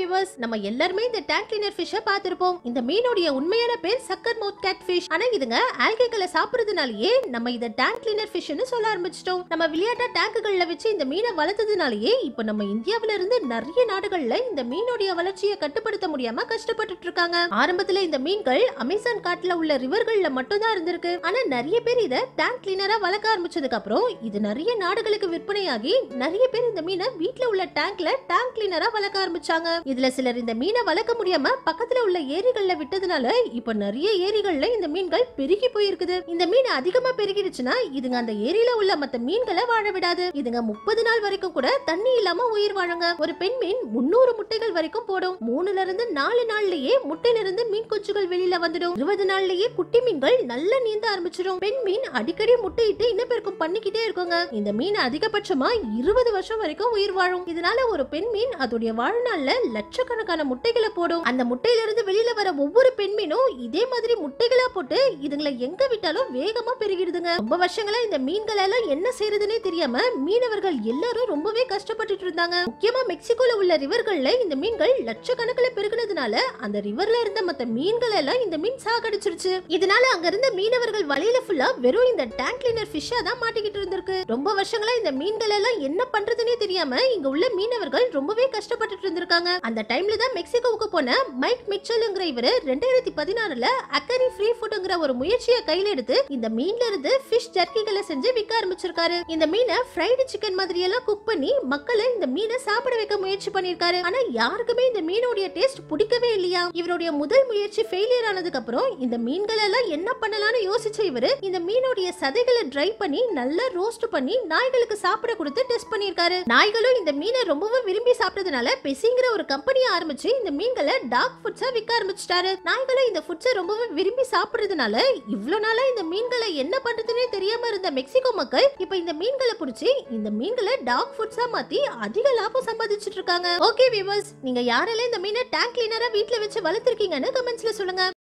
Viewers நம்ம எல்லாருமே இந்த டேங்க் கிளீனர் ஃபிஷ்ஷ பார்த்திருப்போம். இந்த மீனுடைய உண்மையான பேர் சக்கர் மவுத் கேட் ஃபிஷ் ஆனா இதுங்க ஆல்கைகளை சாப்பிடுறதுனாலயே நம்ம இத டேங்க் கிளீனர் ஃபிஷ்னு சொல்ல ஆரம்பிச்சிட்டோம். நம்ம விளையாட்டா டேங்குகள்ல வச்சு இந்த மீனை வளர்த்ததுனாலயே இப்போ நம்ம இந்தியாவில இருந்து நிறைய நாடுகள்ல இந்த மீனுடைய வளர்ச்சியை கட்டுப்படுத்த முடியாம கஷ்டப்பட்டுட்டு இருக்காங்க ஆரம்பத்துல இந்த மீன்கள் அமேசான் காட்டுல உள்ள ரிவர்கள்ல மட்டும் தான் இருந்திருக்கு. ஆனா நிறைய பேர் இத டேங்க் கிளீனரா வளர்க்க ஆரம்பிச்சதுக்கு அப்புறம் இது நிறைய நாடுகளுக்கு விற்பனையாகி நிறைய பேர் இந்த மீனை வீட்ல உள்ள டேங்க்ல டேங்க் கிளீனரா வளர்க்க ஆரம்பிச்சாங்க. இதுல சிலர் இந்த மீனை வளர்க்க முடியாம பக்கத்துல உள்ள ஏரிகள்ல விட்டதுனால இப்ப நிறைய ஏரிகள்ல இந்த மீன்கள் பெருகி போயிருக்குது. இந்த மீன் அதிகமா பெருகிடுச்சுன்னா இதுங்க அந்த ஏரியில உள்ள மத்த மீன்களை வாழ விடாது. இதுங்க முப்பது நாள் வரைக்கும் கூட தண்ணி இல்லாம உயிர் வாழுங்க. ஒரு பெண் மீன் முன்னூறு முட்டைகள் வரைக்கும் போடும். மூணுல இருந்து நாலு நாள்லயே முட்டையில இருந்து மீன் குஞ்சுகள் வெளியில வந்துடும். இருபது நாள்லயே குட்டி மீன்கள் நல்லா நீந்த ஆரம்பிச்சிடும். பெண் மீன் அடிக்கடி முட்டையிட்டு இனப்பெருக்கம் பண்ணிக்கிட்டே இருக்குங்க. இந்த மீன் அதிகபட்சமா இருபது வருஷம் வரைக்கும் உயிர் வாழும். இதனால ஒரு பெண் மீன் அதோடைய வாழ்நாள்ல லட்சக்கணக்கான முட்டைகளை போடும். அந்த முட்டையிலிருந்து வெளியில வர ஒவ்வொரு பெண் மீனும் இதே மாதிரி முட்டைகளா போட்டு இதுங்களை எங்க விட்டாலும் வேகமா பெருகிடுதுங்க. ரொம்ப வருஷங்களா இந்த மீன்கள் எல்லாம் என்ன செய்யறதுன்னே தெரியாம மீனவர்கள் எல்லாரும் ரொம்பவே கஷ்டப்பட்டுட்டு இருந்தாங்க. முக்கியமா மெக்சிகோல உள்ள ரிவர்கள்ல இந்த மீன்கள் லட்சக்கணக்கில் பெருகினதுனால அந்த ரிவர்ல இருந்த மத்த மீன்கள் எல்லாம் இந்த மீன் சாகடிச்சிருச்சு. இதனால அங்க இருந்த மீனவர்கள் வலையில ஃபுல்லா வெறும் இந்த டேங்க் கிளீனர் ஃபிஷ்ஷா தான் மாட்டிக்கிட்டு இருந்திருக்கு. ரொம்ப வருஷங்களா இந்த மீன்கள் எல்லாம் என்ன பண்றதுன்னே தெரியாம இங்க உள்ள மீனவர்கள் ரொம்பவே கஷ்டப்பட்டுட்டு இருந்திருக்காங்க. அந்த டைம்ல தான் மெக்சிகோவுக்கு போன மைக் மிச்சல்ங்கிற இவர் ரெண்டாயிரத்தி பதினாறுல அக்கரி ஃப்ரீ ஃபுட்ங்கிற ஒரு முயற்சியை கையில எடுத்து இந்த மீன்ல இருந்து ஃபிஷ் ஜர்க்கிகளை செஞ்சு விற்க ஆரம்பிச்சிருக்காரு. இந்த மீனை ஃப்ரைடு சிக்கன் மாதிரி எல்லாம் குக் பண்ணி மக்களை இந்த மீனை சாப்பிட வைக்க முயற்சி பண்ணிருக்காரு. ஆனா யாருக்குமே இந்த மீனுடைய டேஸ்ட் பிடிக்கவே இல்லையா? இவருடைய முதல் முயற்சி ஃபெயிலியர் ஆனதுக்கு அப்புறம் இந்த மீன்கள் எல்லாம் என்ன பண்ணலாம்னு யோசிச்ச இவரு இந்த மீனுடைய சதைகளை ட்ரை பண்ணி நல்லா ரோஸ்ட் பண்ணி நாய்களுக்கு சாப்பிட கொடுத்து டெஸ்ட் பண்ணிருக்காரு. நாய்களும் இந்த மீனை ரொம்பவும் விரும்பி சாப்பிட்டதுனால பெசிங்கிற ஒரு கம்பெனி ஆரம்பிச்சு இந்த மீன்களை டாக் ஃபுட்ஸா விற்க ஆரம்பிச்சிட்டாரு. நாய்களும் இந்த ஃபுட்ஸை ரொம்பவே விரும்பி சாப்பிடுறதுனால இவ்வளவு நாளா இந்த மீன்களை என்ன பண்றதுன்னே தெரியாம இருந்த மெக்சிகோ மக்கள் இப்ப இந்த மீன்களை புடிச்சு இந்த மீன்களை டாக் ஃபுட்ஸா மாத்தி அதிக லாபம் சம்பாதிச்சிட்டு இருக்காங்க. ஓகே வியூவர்ஸ் நீங்க யாரெல்லாம் இந்த மீனை டேங்க் கிளீனரா வீட்டுல வச்சு வளர்த்துருக்கீங்கன்னு கமெண்ட்ஸ்ல சொல்லுங்க.